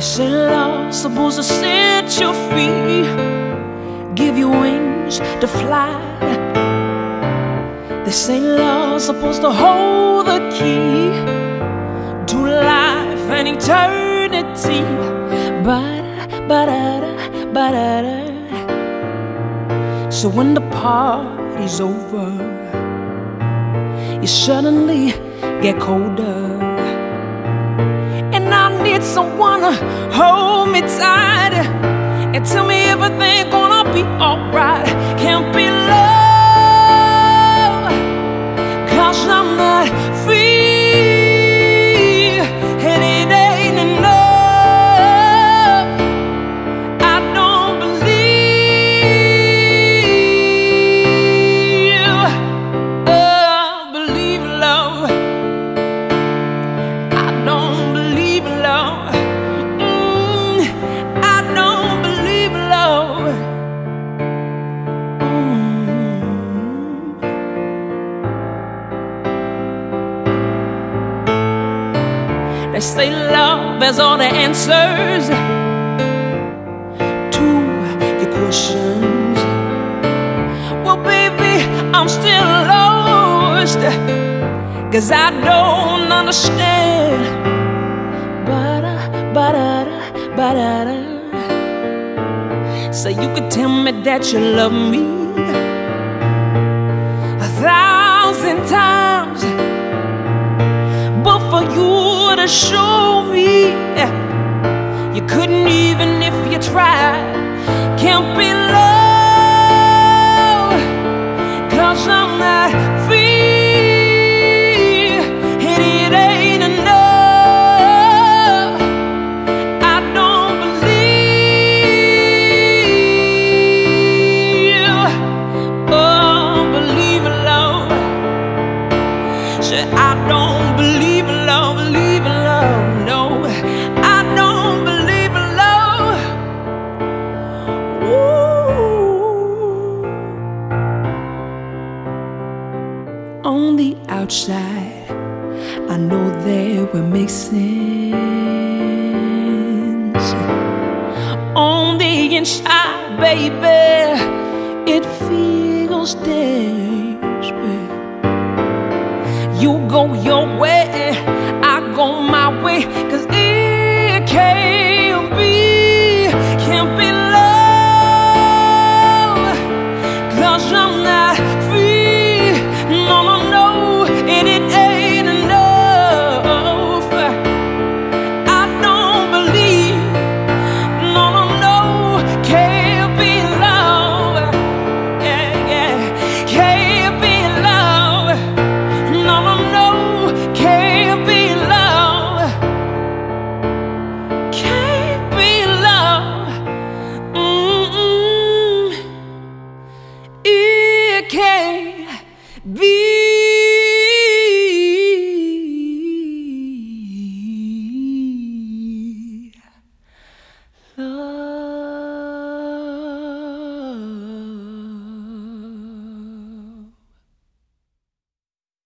They say love's supposed to set you free, give you wings to fly. They say love's supposed to hold the key to life and eternity. But, but, but, so when the party's over, you suddenly get colder. Someone to hold me tight and tell me everything They say love has all the answers to your questions. Well, baby, I'm still lost. Cause I don't understand. But, but, but, So you could tell me that you love me a thousand times. For you to show me, you couldn't even if you tried. Can't be love, outside, I know that we make sense. On the inside, baby, it feels desperate. You go your way, I go my way,